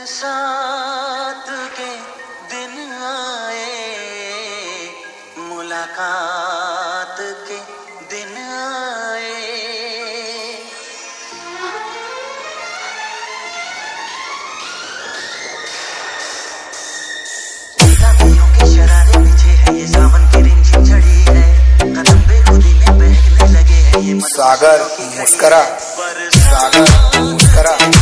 बरसात के दिन आए मुलाकात के दिन आए। है ये सावन की है। कदम में लगे ये सागर मुस्करा। सागर मुस्करा।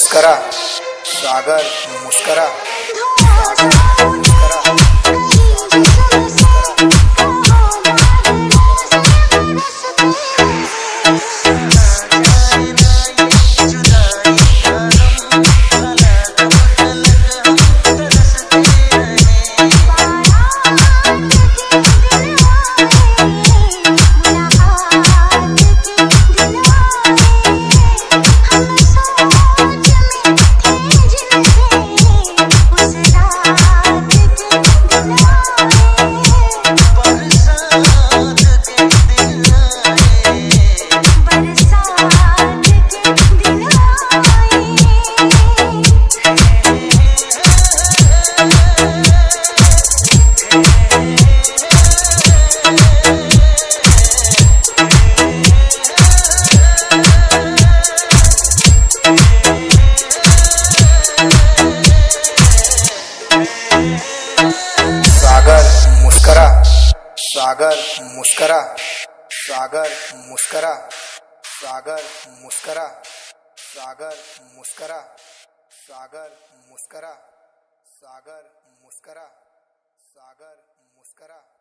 मुस्करा सागर मुस्करा। सागर मुस्करा सागर मुस्करा सागर मुस्करा सागर मुस्करा सागर मुस्करा सागर मुस्करा सागर मुस्करा।